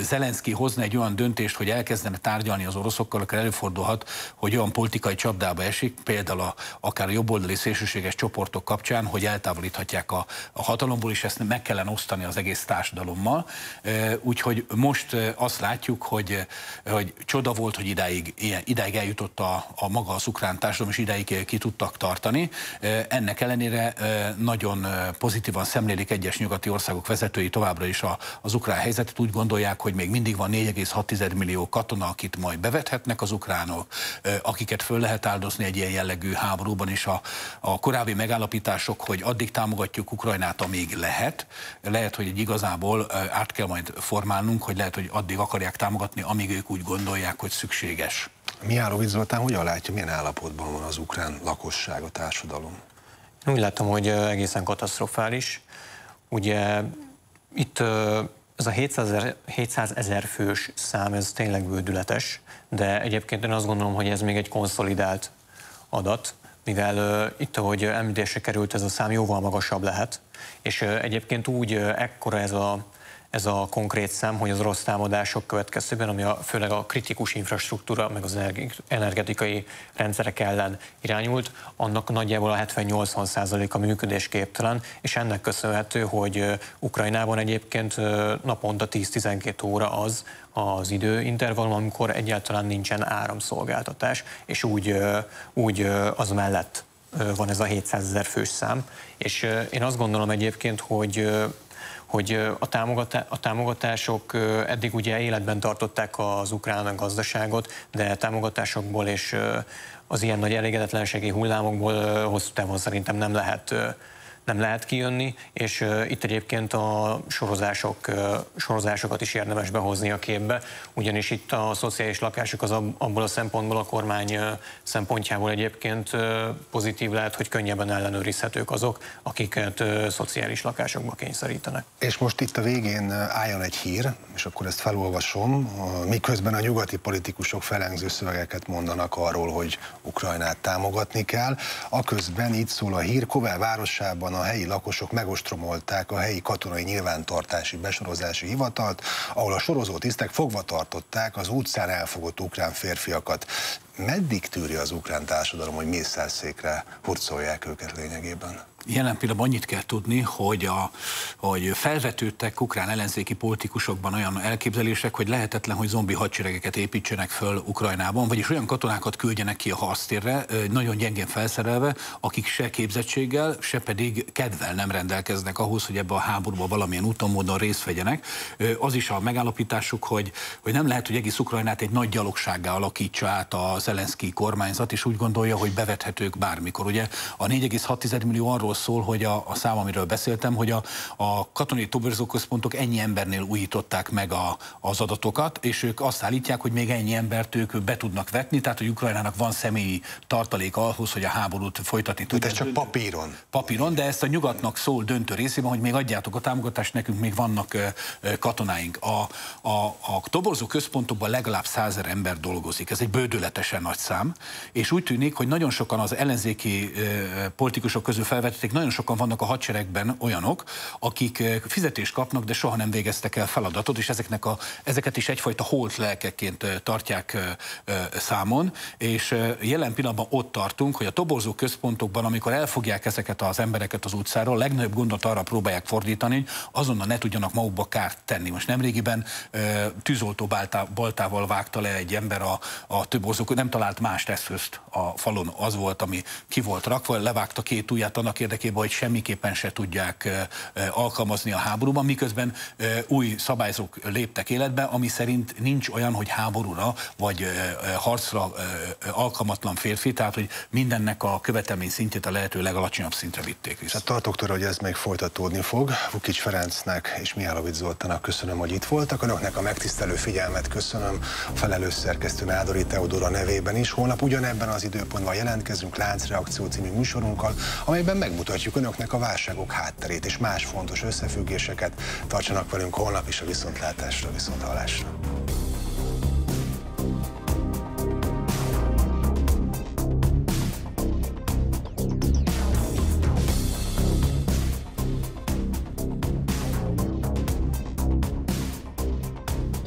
Zelenszky hozna egy olyan döntést, hogy elkezdene tárgyalni az oroszokkal, akkor előfordulhat, hogy olyan politikai csapdába esik, például a, akár a jobboldali szélsőséges csoportok kapcsán, hogy eltávolíthatják a, a hatalomból, és ezt meg kellene osztani az egész társadalommal. Úgyhogy most azt látjuk, hogy, hogy csoda volt, hogy idáig, idáig eljutott a, a maga az ukrán társadalom, és idáig ki tudtak tartani. Ennek ellenére nagyon pozitívan szemlélik egyes nyugati országok vezetői továbbra is a, az ukrán helyzetet. Úgy gondolják, hogy még mindig van 4,6 millió katona, akit majd bevethetnek az ukránok, akiket föl lehet áldozni egy ilyen jellegű háborúban, és a, a korábbi megállapítások, hogy addig támogatjuk Ukrajnát, amíg lehet, lehet, hogy egy igazából át kell majd formálnunk, hogy lehet, hogy addig akarják támogatni, amíg ők úgy gondolják, hogy szükséges. Miálló Zoltán hogyan látja, milyen állapotban van az ukrán lakosság, a társadalom? Úgy látom, hogy egészen katasztrofális. Ugye itt ez a 700 ezer fős szám, ez tényleg bődületes, de egyébként én azt gondolom, hogy ez még egy konszolidált adat, mivel itt, ahogy említésre került, ez a szám jóval magasabb lehet, és egyébként úgy ekkora ez a ez a konkrét szám, hogy az orosz támadások következtében, ami a, főleg a kritikus infrastruktúra, meg az energetikai rendszerek ellen irányult, annak nagyjából a 70-80%-a működésképtelen, és ennek köszönhető, hogy Ukrajnában egyébként naponta 10-12 óra az az időintervallum, amikor egyáltalán nincsen áramszolgáltatás, és úgy, úgy az mellett van ez a 700 ezer fős szám. És én azt gondolom egyébként, hogy hogy a, támogatá- a támogatások eddig ugye életben tartották az ukrán gazdaságot, de támogatásokból és az ilyen nagy elégedetlenségi hullámokból hosszú távon szerintem nem lehet nem lehet kijönni, és itt egyébként a sorozások, sorozásokat is érdemes behozni a képbe, ugyanis itt a szociális lakások az abból a szempontból a kormány szempontjából egyébként pozitív lehet, hogy könnyebben ellenőrizhetők azok, akiket szociális lakásokba kényszerítenek. És most itt a végén álljon egy hír, és akkor ezt felolvasom, miközben a nyugati politikusok felengző szövegeket mondanak arról, hogy Ukrajnát támogatni kell. Aközben itt szól a hír, Kovel városában a helyi lakosok megostromolták a helyi katonai nyilvántartási besorozási hivatalt, ahol a sorozó tisztek fogva tartották az utcán elfogott ukrán férfiakat. Meddig tűri az ukrán társadalom, hogy mészárszékre hurcolják őket lényegében? Jelen pillanatban annyit kell tudni, hogy, a, hogy felvetődtek ukrán ellenzéki politikusokban olyan elképzelések, hogy lehetetlen, hogy zombi hadseregeket építsenek föl Ukrajnában, vagyis olyan katonákat küldjenek ki a harctérre, nagyon gyengén felszerelve, akik se képzettséggel, se pedig kedvel nem rendelkeznek ahhoz, hogy ebbe a háborúba valamilyen úton, módon részt vegyenek. Az is a megállapításuk, hogy, hogy nem lehet, hogy egész Ukrajnát egy nagy gyalogsággá alakítsa át a Zelenszky kormányzat, és úgy gondolja, hogy bevethetők bármikor. Ugye a 4,6 millió arról arról szól, hogy a, a szám, amiről beszéltem, hogy a, a katonai toborzóközpontok ennyi embernél újították meg a, az adatokat, és ők azt állítják, hogy még ennyi embert ők be tudnak vetni, tehát hogy Ukrajnának van személyi tartalék ahhoz, hogy a háborút folytatni tudja. Ez csak papíron. Papíron, de ezt a nyugatnak szól döntő részében, hogy még adjátok a támogatást, nekünk még vannak katonáink. A, a, a toborzó központokban legalább százer ember dolgozik, ez egy bődöletesen nagy szám, és úgy tűnik, hogy nagyon sokan az ellenzéki politikusok közül felvetették, nagyon sokan vannak a hadseregben olyanok, akik fizetést kapnak, de soha nem végeztek el feladatot, és ezeknek a, ezeket is egyfajta holt lelkeként tartják számon, és jelen pillanatban ott tartunk, hogy a toborzó központokban, amikor elfogják ezeket az embereket az utcáról, a legnagyobb gondot arra próbálják fordítani, hogy azonnal ne tudjanak magukba kárt tenni. Most nemrégiben tűzoltó baltával vágta le egy ember a, a toborzók, nem talált más eszközt a falon, az volt, ami ki volt rakva, levágta két ujját annak érdekében, hogy semmiképpen se tudják alkalmazni a háborúban, miközben új szabályzók léptek életbe, ami szerint nincs olyan, hogy háborúra vagy harcra alkalmatlan férfi, tehát hogy mindennek a követelmény szintjét a lehető legalacsonyabb szintre vitték vissza. Hát tartok tőle, hogy ez még folytatódni fog. Vukics Ferencnek és Mihálovics Zoltának köszönöm, hogy itt voltak. Önöknek a megtisztelő figyelmet köszönöm a felelős szerkesztő Nádori Teodora nevében is. Holnap ugyanebben az időpontban jelentkezünk Láncreakció című műsorunkkal, amelyben megmutatjuk önöknek a válságok hátterét és más fontos összefüggéseket. Tartsanak velünk holnap is a viszontlátásra, viszonthallásra.